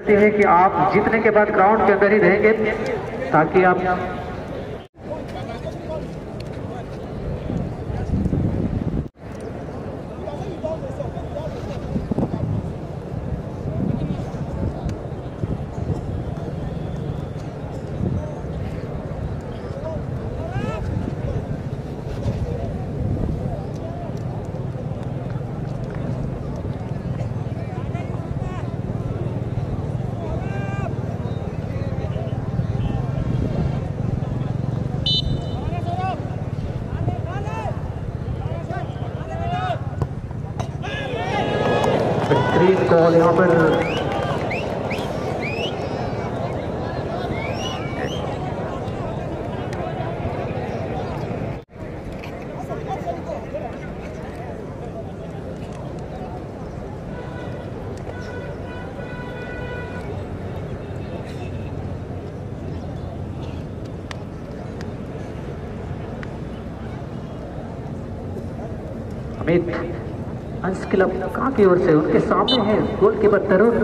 है कि आप जीतने के बाद ग्राउंड के अंदर ही रहेंगे ताकि आप बेहतरीन कॉल यहाँ पर अंश क्लब कहाँ की ओर से उनके सामने है गोलकीपर तरुण।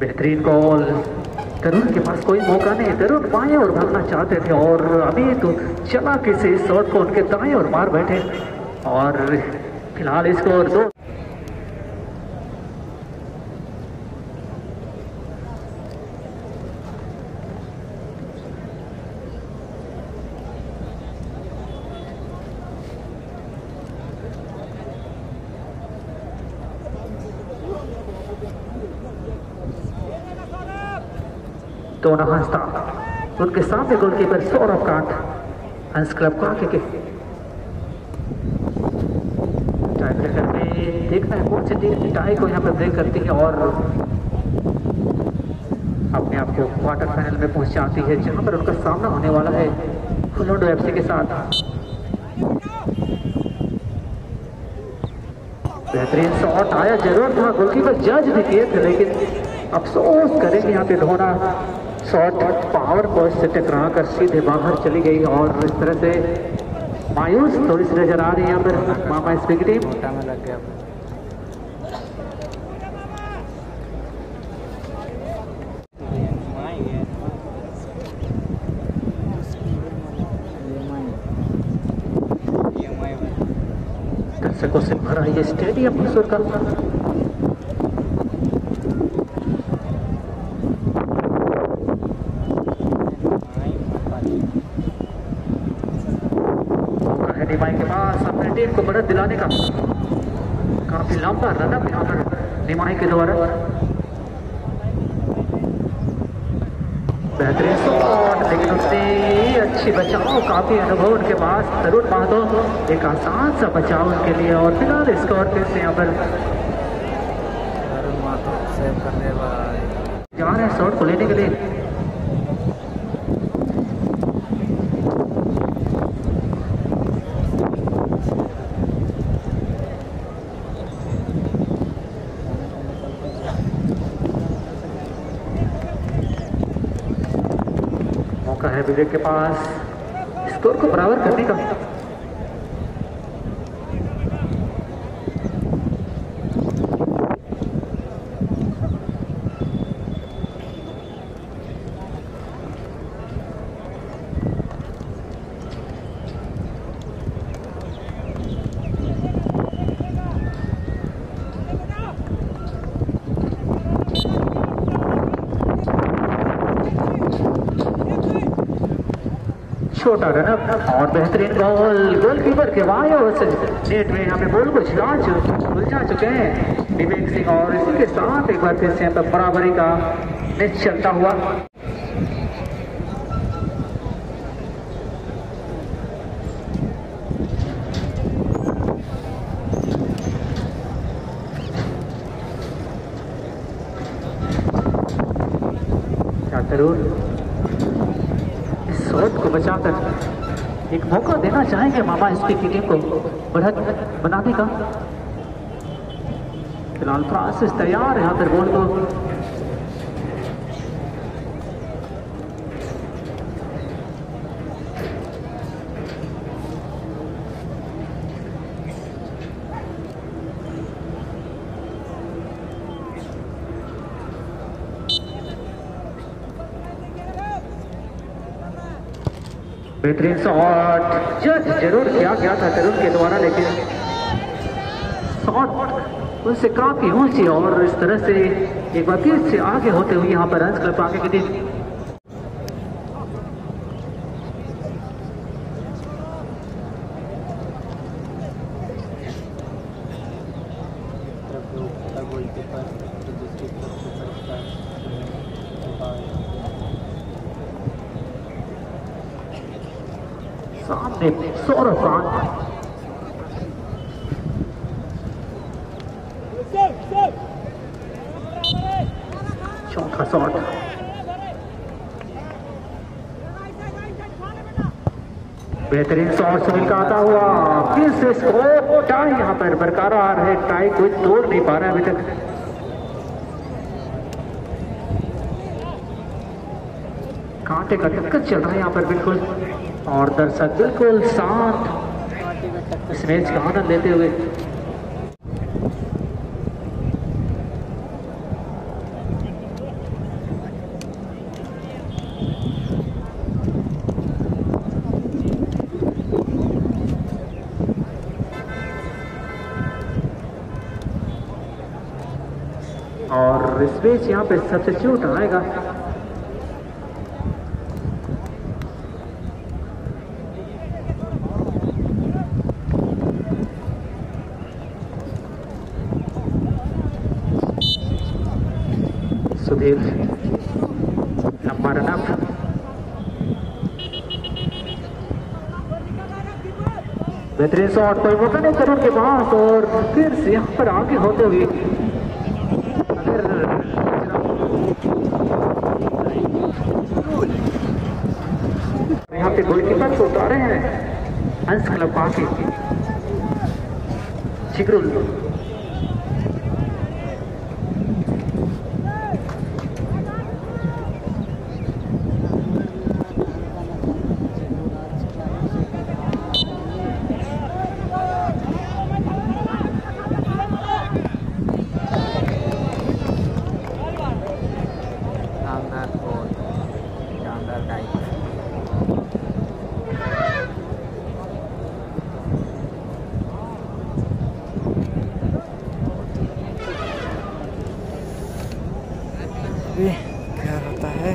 बेहतरीन गोल। तरुण के पास कोई मौका नहीं। तरुण बाएँ और भागना चाहते थे और अभी तो चला किसी शॉट को उनके दाएँ और मार बैठे। और फ़िलहाल स्कोर दो दोनों हंसता। उनके सामने गोलकीपर सौरभ कांत हंस क्लब को आगे के टाई ब्रेकर में देखना है, कौन सी टीम टाई को यहाँ पर ब्रेक करती है और अपने आप को क्वार्टर फाइनल में पहुँच जाती है, जहाँ पर उनका सामना होने वाला है फुलोडो एफसी के साथ। बेहतरीन शॉट आया ज़रूर था गोलकीपर जज भी किए थे, लेकिन अफसोस करेंगे यहाँ पे धोना शॉट पावर पोस्ट से टकरा कर सीधे बाहर चली गई और इस तरह से मायूस थोड़ी सी नज़र आ रही है यहाँ पर। मामा स्पिक टीम दर्शकों से भरा ये स्टेडियम का मौका है निमाई के पास अपने टीम को बढ़त दिलाने का काफ़ी लंबा रनअप यहाँ पर निमाई के द्वारा। बेहतरीन शॉट लेकिन उतनी अच्छी बचाव, काफ़ी अनुभव उनके पास। तरुण महतो एक आसान सा बचाव उनके लिए। और फ़िलहाल स्कोर फिर से यहाँ पर जा रहे हैं शॉट को लेने के लिए। मौका है विवेक के पास। स्कोर को बराबर करने का। छोटा रनअप और बेहतरीन गोल गोलकीपर के से नेट में यहाँ पे बॉल को छिड़ा उलझा चुके हैं। विवेक सिंह और इसी के साथ एक बार फिर से बराबरी का मैच चलता हुआ। ज़रूर शॉट को बचाकर एक मौका देना चाहेंगे मामा इसकी की टीम को। बढ़त बनाने का फ़िलहाल फ्रांसिस तैयार है, यहाँ पर बोल को बेहतरीन शॉट। जज ज़रूर किया गया था तरुण के द्वारा, लेकिन शॉट उनसे काफ़ी ऊँची और इस तरह से एक बार फिर से आगे होते हुए यहाँ पर रंस क्लब आगे की टीम सामने सौरभ खान चौथा शॉट बेहतरीन शॉट से निकाता हुआ। किस से स्कोर टाई यहाँ पर बरकरार है। टाई कोई तोड़ नहीं पा रहा अभी तक। कांटे का टक्कर चल रहा है यहाँ पर बिल्कुल। और दर्शक बिल्कुल शांत। इस मैच का आनंद लेते हुए। और मैच यहाँ पे सब्सिट्यूट आएगा। सुधीर रनअप बेहतरीन शॉट, कोई मौका नहीं करुण के पास, और फिर से यहाँ पर आगे होते हुए Sigurdur. अभी घर होता है।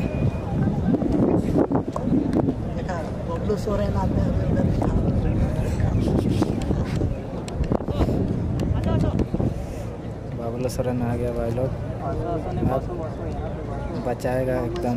दिखा बाबुल सरन आ गया भाई लोग। बचाएगा एकदम।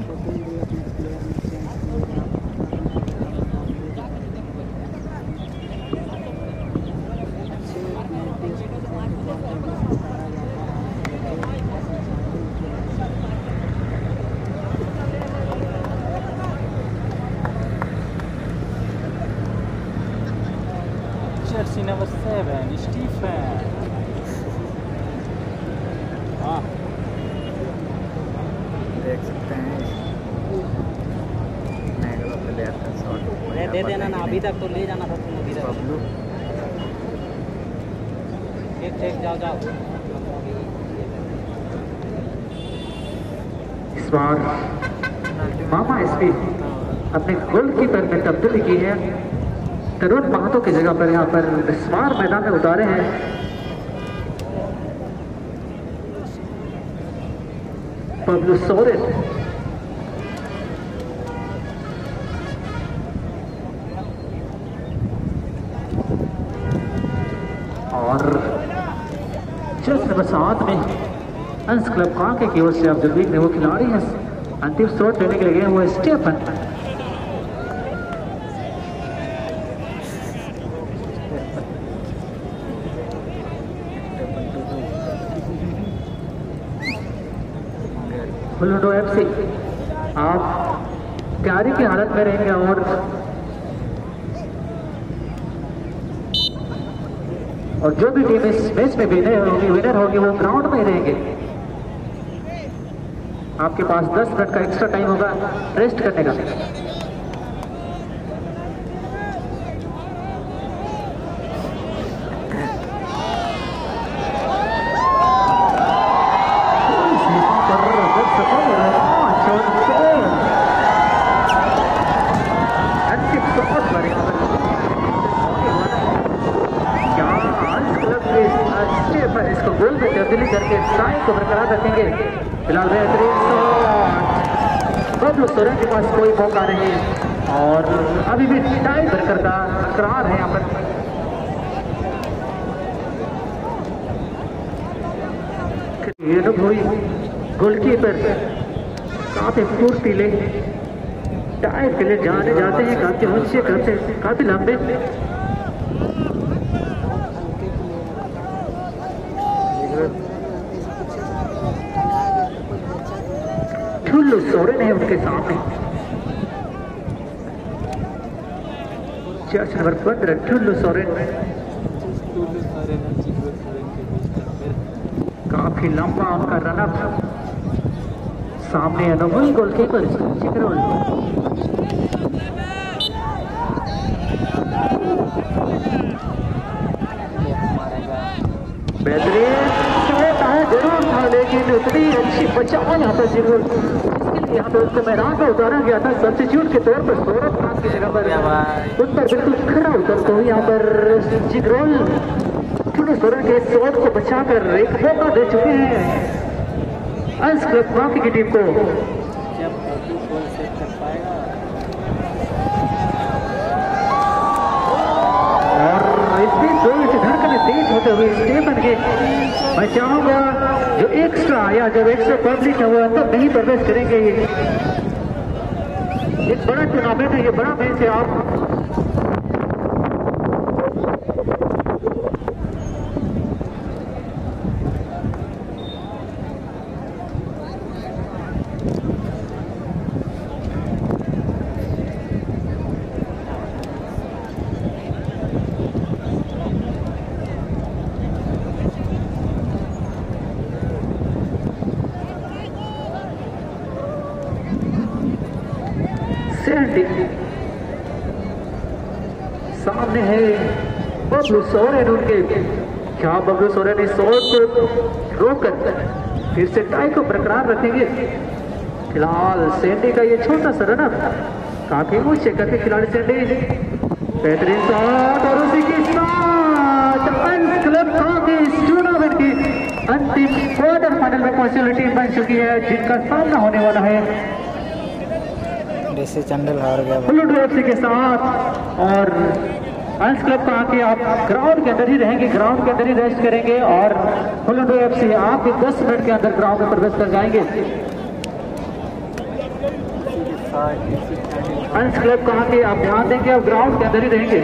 दे देना ना अभी तक तो ले जाना था तुम अभी तक ठीक ठीक जाओ जाओ। इस बार मामा एसपी अपने गोलकीपर में तब्दीली की है। तरुण महतो की जगह पर यहाँ पर इस मैदान में उतारे हैं। पब्लू सोरेन। सात में अंश क्लब कांके की ओर से अब जल्दी में वो खिलाड़ी हैं। अंतिम शॉट लेने के लिए गए हुए स्टेफन। फुलडो एफ़ आप तैयारी की हालत में रहेंगे और और जो भी टीम इस मैच में विनर होगी विनर होगी, वो ग्राउंड में रहेंगे। आपके पास 10 मिनट का एक्स्ट्रा टाइम होगा रेस्ट करने का। को बरकरार रखेंगे फ़िलहाल बेहतरीन शॉट सोरेन के पास कोई मौका नहीं। और अभी भी टाई बरकरार बरकरार है यहाँ पर। ये अनुभवी गोलकीपर काफ़ी फुर्तीले टायर के लिए जाने जाते हैं, काफ़ी ऊँचे करते काफ़ी लंबे। है। उनके सामने चर्च नंबर पंद्रह सोरेन काफ़ी लंबा उनका रनअप सामने अनुभवी गोलकीपर चिकरोल बेहतरीन। ज़रूर था, लेकिन उतनी अच्छी बचाव यहाँ पर ज़रूर। यहाँ पे उसको मैदान में उतारा गया था। सब्सिट्यूट के तौर पर सौरभ खान की जगह पर उन पर बिल्कुल खड़ा उतर तो यहाँ पर जिग्रोल ठुलो सोरेन के शॉट को बचाकर एक मौका दे चुके हैं। अंश क्लब बाकी की टीम को। और इतनी तेज होते हुए स्टेफन के मैं चाहूँगा जो एक्स्ट्रा या जब एक्स्ट्रा पब्लिक है वो अंदर नहीं प्रवेश करेंगे ये। एक बड़ा टूर्नामेंट है ये बड़ा मैच है आप सैंडी सामने है बबलू सोरेन उनके। क्या बबलू सोरेन इस शॉट को रोककर फिर से टाई को बरकरार रखेंगे? फ़िलहाल सैंडी का ये छोटा सा रनअप काफ़ी ऊँचे करके खिलाड़ी सैंडी बेहतरीन शॉट और उसी के साथ अंश क्लब काफ़ी इस टूर्नामेंट की अंतिम क्वार्टर फाइनल में पहुँचने वाली टीम बन चुकी है, जिनका सामना होने वाला है। ऋषि चंडल हार गया फुल एफसी के साथ, और अंश क्लब का आके आप ग्राउंड के अंदर ही रहेंगे ग्राउंड के अंदर ही रेस्ट करेंगे, और बुलट एफसी आपके 10 मिनट के अंदर ग्राउंड में प्रवेश कर जाएँगे। अंश क्लब का आके आप ध्यान देंगे आप ग्राउंड के अंदर ही रहेंगे।